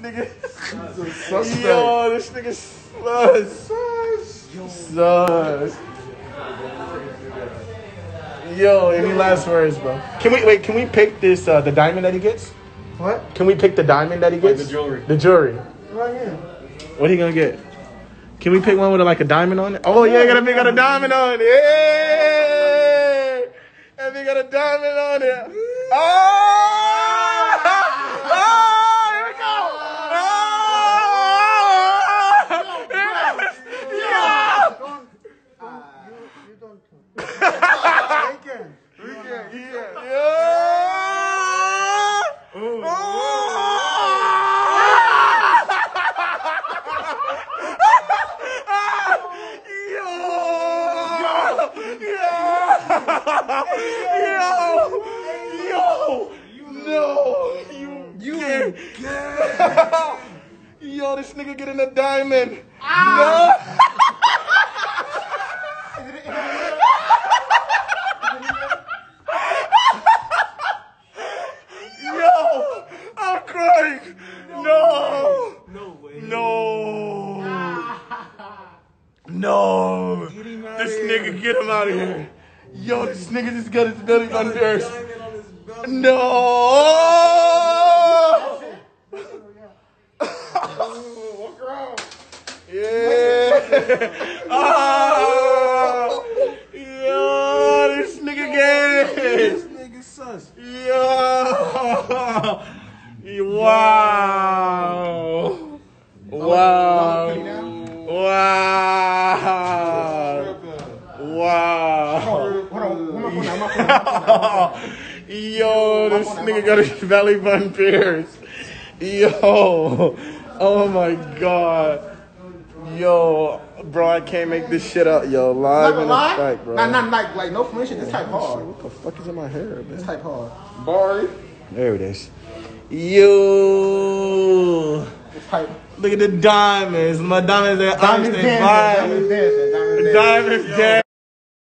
nigga. Suspect. Yo, this nigga sus. Sus. Yo, any last words, bro? Can we wait? Can we pick this? Uh, the diamond that he gets? What? Can we pick the diamond that he gets? the jewelry. The jewelry. Right here. What he gonna get? Can we pick one with like a diamond on it? Oh yeah, gotta pick out a diamond on it. Hey, and we got a diamond on it. Oh, oh here we go. Oh, Weekend. Weekend. yeah. Yeah. Yo, no, you, you, yo, this nigga getting a diamond. No. Yo, I'm crying. No. No way. No. This nigga, get him out of here. Yo, this nigga just got his belly button pierced. Diamond on his belt. No. Walk around. Yeah. Oh. Yo, this nigga gay. This nigga sus. Yo. Wow. Oh, wow. Wow. Wow. Hold on. One more phone. One more phone. Yo, this nigga got his belly button pierced. Yo. Oh my god. Yo, bro, I can't make this shit up. Yo, live in gonna lie. effect, bro. Not, not like, like no permission. This type hard. What the fuck is in my hair, This man? type hard. Barry. There it is. Yo. This type. Look at the diamonds. My diamonds are Diamonds dancing. Diamonds dancing. Diamonds dancing. Diamonds dancing.